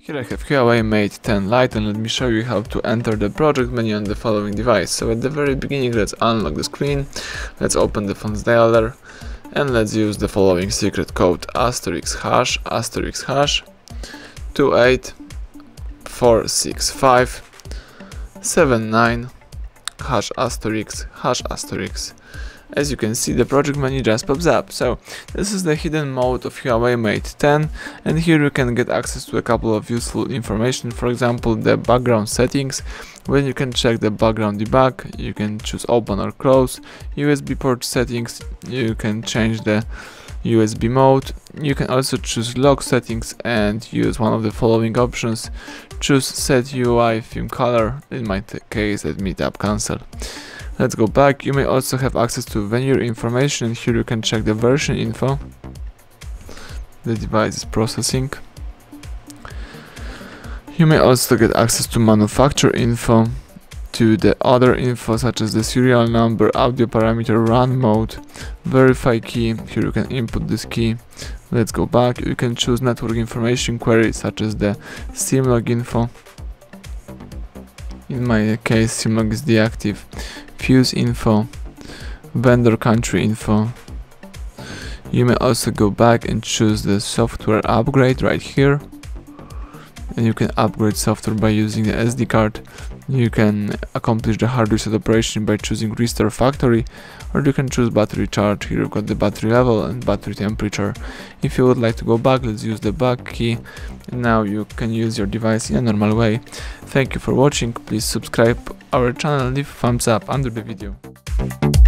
Here I have Huawei Mate 10 Lite and let me show you how to enter the project menu on the following device. So at the very beginning let's unlock the screen, let's open the phone's dialer and let's use the following secret code asterisk hash asterisk hash 2846579 hash asterisk hash asterisk as you can see the project menu just pops up. So this is the hidden mode of Huawei Mate 10 and here you can get access to a couple of useful information for example the background settings when you can check the background debug you can choose open or close USB port settings you can change the USB mode. You can also choose lock settings and use one of the following options. Choose set UI theme color, in my case me tap cancel. Let's go back. You may also have access to vendor information. and Here you can check the version info. The device is processing. You may also get access to manufacturer info, to the other info such as the serial number, audio parameter, run mode, verify key. Here you can input this key. Let's go back. You can choose network information queries such as the SIMLock info. In my case, SIMLock is deactive fuse info, vendor country info. You may also go back and choose the software upgrade right here. And you can upgrade software by using the SD card. You can accomplish the hard reset operation by choosing restore factory or you can choose battery charge. Here you've got the battery level and battery temperature. If you would like to go back, let's use the back key. Now you can use your device in a normal way. Thank you for watching. Please subscribe our channel, leave thumbs up under the video.